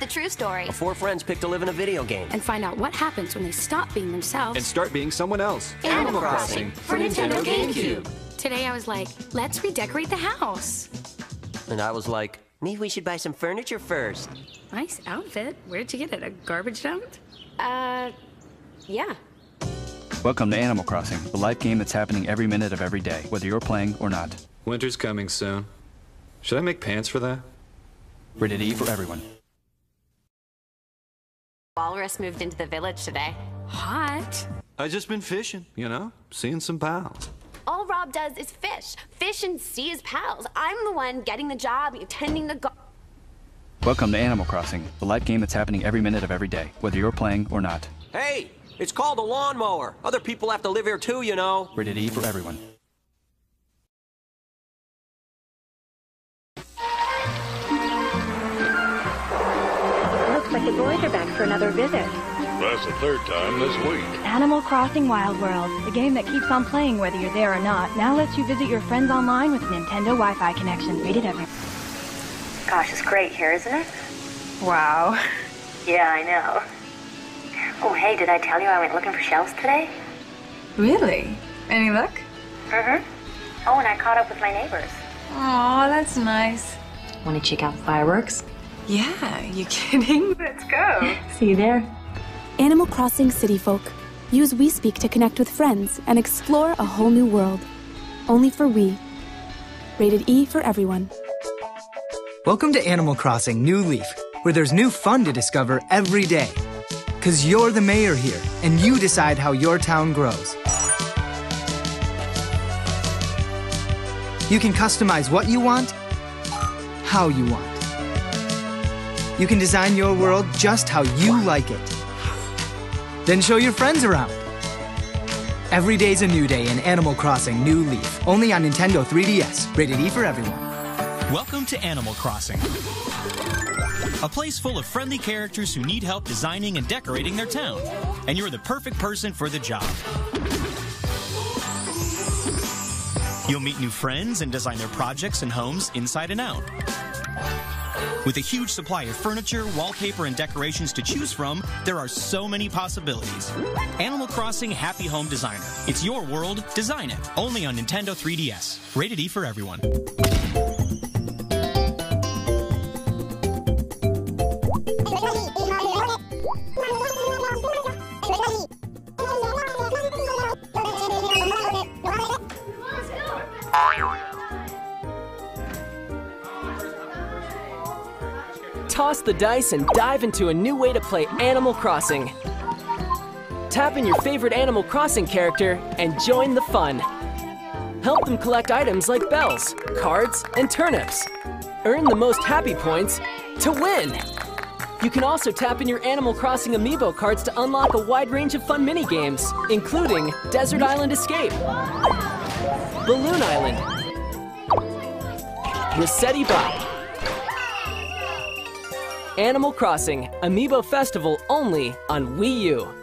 the true story. Four friends pick to live in a video game. And find out what happens when they stop being themselves. And start being someone else. Animal Crossing for Nintendo GameCube. Today I was like, let's redecorate the house. And I was like, maybe we should buy some furniture first. Nice outfit. Where'd you get it? A garbage dump? Uh, yeah. Welcome to Animal Crossing, the life game that's happening every minute of every day, whether you're playing or not. Winter's coming soon. Should I make pants for that? Rated E for everyone. Walrus moved into the village today. Hot. I just been fishing, you know, seeing some pals. All Rob does is fish. Fish and see his pals. I'm the one getting the job, tending the gar- Welcome to Animal Crossing, the life game that's happening every minute of every day, whether you're playing or not. Hey, it's called a lawnmower. Other people have to live here too, you know. Rated E for everyone. The boys are back for another visit. That's the third time this week. Animal Crossing Wild World, the game that keeps on playing whether you're there or not, now lets you visit your friends online with a Nintendo Wi-Fi connection. Rated every. Gosh, it's great here, isn't it? Wow. Yeah, I know. Oh, hey, did I tell you I went looking for shells today? Really? Any luck? Mm-hmm. Oh, and I caught up with my neighbors. Aw, that's nice. Want to check out the fireworks? Yeah, you kidding? Let's go. See you there. Animal Crossing City Folk. Use Wii Speak to connect with friends and explore a whole new world. Only for Wii. Rated E for everyone. Welcome to Animal Crossing New Leaf, where there's new fun to discover every day. Cause you're the mayor here, and you decide how your town grows. You can customize what you want, how you want. You can design your world just how you like it. Then show your friends around. Every day's a new day in Animal Crossing New Leaf, only on Nintendo 3DS, rated E for everyone. Welcome to Animal Crossing. A place full of friendly characters who need help designing and decorating their town. And you're the perfect person for the job. You'll meet new friends and design their projects and homes inside and out. With a huge supply of furniture, wallpaper, and decorations to choose from, there are so many possibilities. Animal Crossing Happy Home Designer. It's your world, design it. Only on Nintendo 3DS. Rated E for everyone. Toss the dice and dive into a new way to play Animal Crossing. Tap in your favorite Animal Crossing character and join the fun. Help them collect items like bells, cards, and turnips. Earn the most happy points to win. You can also tap in your Animal Crossing amiibo cards to unlock a wide range of fun mini games, including Desert Island Escape, Balloon Island, Resetti Bop, Animal Crossing Amiibo Festival only on Wii U.